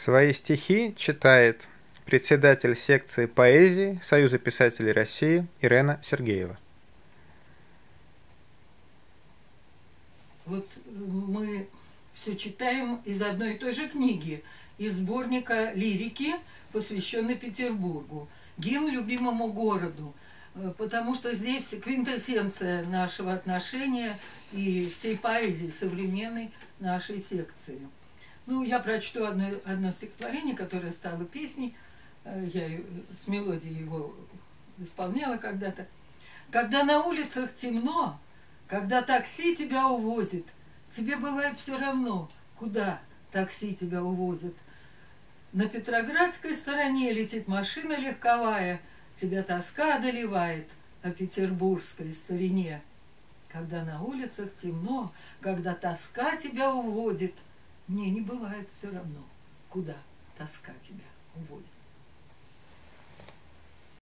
Свои стихи читает председатель секции поэзии Союза писателей России Ирена Сергеева. Вот мы все читаем из одной и той же книги, из сборника лирики, посвященной Петербургу, гимн любимому городу, э, потому что здесь квинтэссенция нашего отношения и всей поэзии современной нашей секции. Ну, я прочту одно, одно стихотворение, которое стало песней. Э, я с мелодией его исполняла когда-то. Когда на улицах темно, когда такси тебя увозит, тебе бывает все равно, куда такси тебя увозит. На Петроградской стороне летит машина легковая, тебя тоска одолевает о петербургской старине. Когда на улицах темно, когда тоска тебя уводит, мне не бывает все равно, куда тоска тебя уводит.